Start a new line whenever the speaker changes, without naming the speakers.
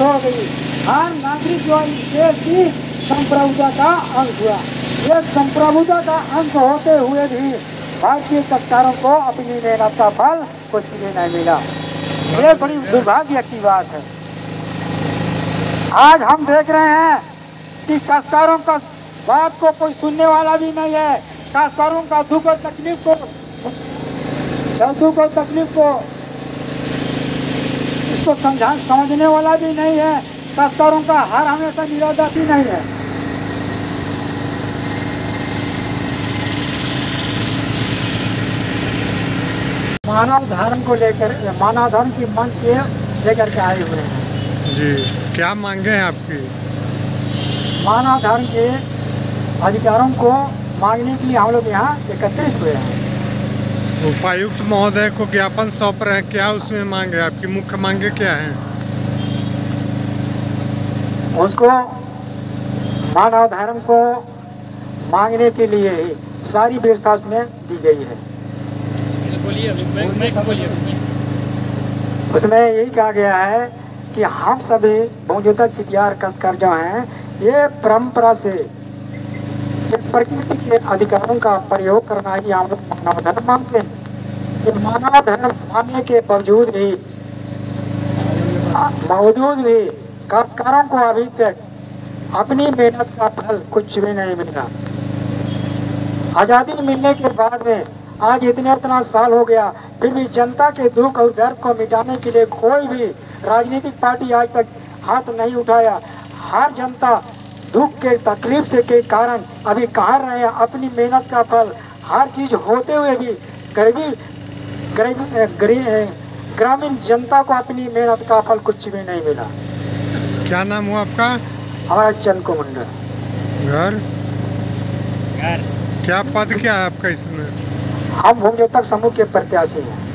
तोड़ गई हर नागरिक जो देश की संप्रभुता का अंश हुआ। ये संप्रभुता का अंश होते हुए भी भारतीय कप्तारों को अपनी मेहनत का फल कुछ भी नहीं मिला। ये बड़ी दुर्भाग्य की बात है। आज हम देख रहे हैं कि काश्तकारों का बात को कोई सुनने वाला भी नहीं है। काश्तकारों का दुख और तकलीफ़ को दुख और तकलीफ़ को इसको समझा समझने वाला भी नहीं है। तस्करों का हर हमेशा निरादा भी नहीं है। मानव धर्म को लेकर मानव धर्म की मंच के लेकर के आए हुए हैं।
जी। क्या मांगे हैं आपकी?
मानव धर्म के अधिकारों को मांगने के लिए हम लोग यहाँ एकत्रित हुए हैं।
उपायुक्त महोदय को ज्ञापन सौंप रहे हैं। क्या उसमें मांगे? आपकी मुख्य मांगे क्या है?
उसको मानव धर्म को मांगने के लिए ही सारी व्यवस्था उसमें दी गई है। उसमें यही कहा गया है कि हम सभी बहुजोतक इतिहार कर जो हैं, ये परंपरा से प्रकृति के अधिकारों का प्रयोग करना ही हम लोग मानव धर्म मानते हैं। ये मानव धर्म मानने के बावजूद भी बावजूद भी काश्तकारों को अभी तक अपनी मेहनत का फल कुछ भी नहीं मिला। आज़ादी मिलने के बाद में आज इतने इतना साल हो गया, फिर भी जनता के दुख और दर्द को मिटाने के लिए कोई भी राजनीतिक पार्टी आज तक हाथ नहीं उठाया। हर जनता दुख के तकलीफ़ से के कारण अभी कहा रहे हैं अपनी मेहनत का फल हर चीज़ होते हुए भी गरीबी ग्रामीण जनता को अपनी मेहनत का फल कुछ भी नहीं मिला।
क्या नाम हुआ आपका?
हमारा चंद को मंडल
घर?
घर।
क्या पद क्या है आपका इसमें?
हम भूमि तक समूह के प्रत्याशी हैं।